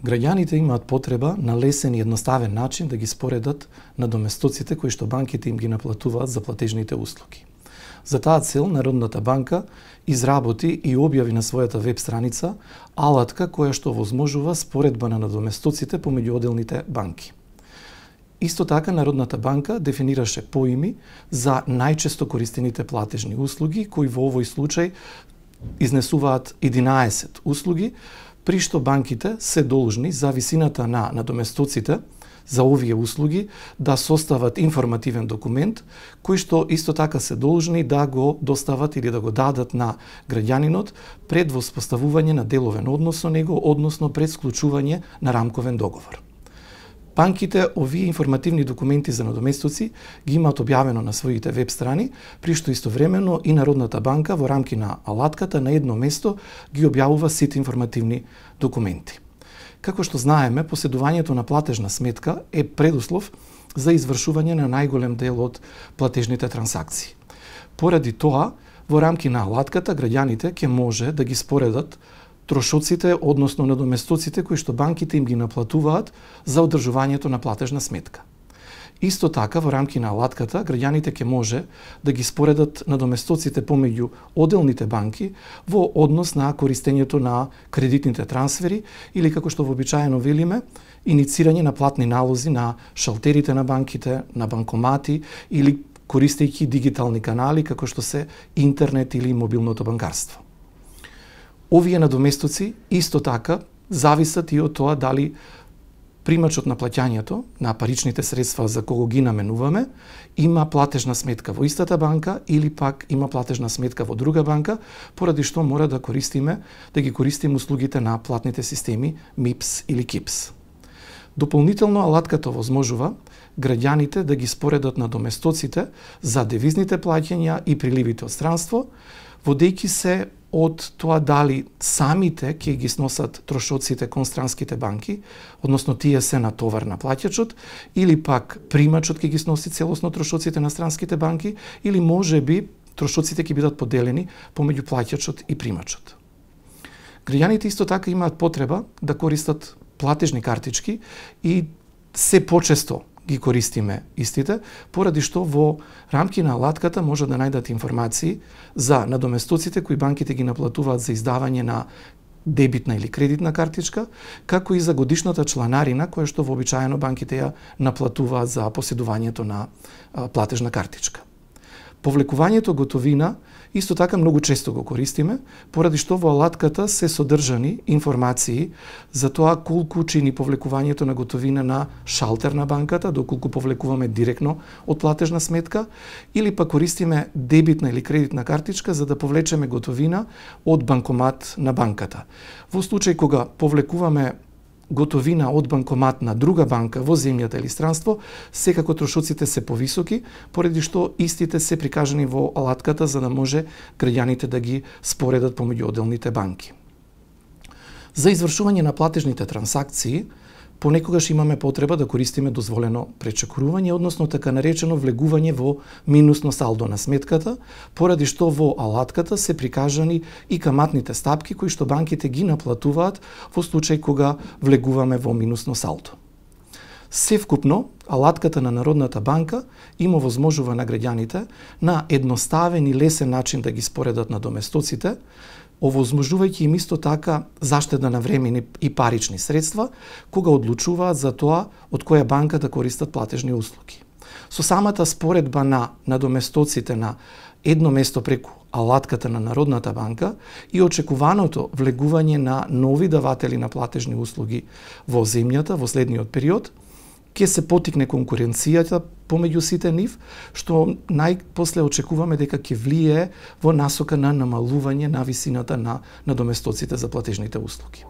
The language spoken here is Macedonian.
Граѓаните имаат потреба на лесен и едноставен начин да ги споредат на доместоците кои што банките им ги наплатуваат за платежните услуги. За таа цел Народната банка изработи и објави на својата веб страница алатка која што возможува споредба на надоместоците помеѓу одделните банки. Исто така Народната банка дефинираше поими за најчесто користените платежни услуги кои во овој случај изнесуваат 11 услуги при што банките се должни за висината на надоместоците за овие услуги да состават информативен документ кој што исто така се должни да го достават или да го дадат на граѓанинот пред воспоставување на деловен однос со него, односно пред склучување на рамковен договор. Банките овие информативни документи за надоместоци ги имаат објавено на своите веб страни, при што истовремено и Народната банка во рамки на алатката на едно место ги објавува сите информативни документи. Како што знаеме, поседувањето на платежна сметка е предуслов за извршување на најголем дел од платежните трансакции. Поради тоа, во рамки на алатката, граѓаните ќе може да ги споредат трошоците, односно надоместоците кои што банките им ги наплатуваат за одржувањето на платежна сметка. Исто така, во рамки на алатката, граѓаните ќе може да ги споредат надоместоците помеѓу одделните банки во однос на користењето на кредитните трансфери или, како што вообичаено велиме, иницирање на платни налози на шалтерите на банките, на банкомати или користејќи дигитални канали како што се интернет или мобилното банкарство. Овие надоместоци исто така зависат и од тоа дали примачот на плаќањето на паричните средства за кого ги наменуваме има платежна сметка во истата банка или пак има платежна сметка во друга банка, поради што мора да користиме да ги користиме услугите на платните системи MIPS или KIPS. Дополнително алатката возможува граѓаните да ги споредат на доместоците за девизните плаќања и приливите од странство, водејќи се од тоа дали самите ќе ги сносат трошоците кон странските банки, односно тие се на товар на платјачот, или пак примачот ќе ги сноси целосно трошоците на странските банки, или може би трошоците ќе бидат поделени помеѓу платјачот и примачот. Граѓаните исто така имаат потреба да користат платежни картички и се почесто ги користиме истите, поради што во рамки на латката може да најдат информации за надоместоците кои банките ги наплатуваат за издавање на дебитна или кредитна картичка, како и за годишната чланарина која што вообичаено банките ја наплатуваат за поседувањето на платежна картичка. Повлекувањето готовина исто така многу често го користиме, поради што во алатката се содржани информации за тоа колку чини повлекувањето на готовина на шалтер на банката, доколку повлекуваме директно од платежна сметка, или па користиме дебитна или кредитна картичка за да повлечеме готовина од банкомат на банката. Во случај кога повлекуваме готовина од банкомат на друга банка во земјата или странство, секако трошоците се повисоки, поради што истите се прикажани во алатката за да може граѓаните да ги споредат помеѓу одделните банки. За извршување на платежните трансакции, понекогаш имаме потреба да користиме дозволено пречекурување, односно така наречено влегување во минусно салдо на сметката, поради што во алатката се прикажани и каматните стапки кои што банките ги наплатуваат во случај кога влегуваме во минусно салдо. Севкупно, алатката на Народната банка има возможува на граѓаните на едноставен и лесен начин да ги споредат на доместоците, овозможувајќи им исто така заштеда на време и парични средства, кога одлучуваат за тоа од која банка да користат платежни услуги. Со самата споредба на надоместоците на едно место преку алатката на Народната банка и очекуваното влегување на нови даватели на платежни услуги во земјата во следниот период, ќе се потикне конкуренцијата помеѓу сите нив, што најпосле очекуваме дека ќе влие во насока на намалување на висината на доместоците за платежните услуги.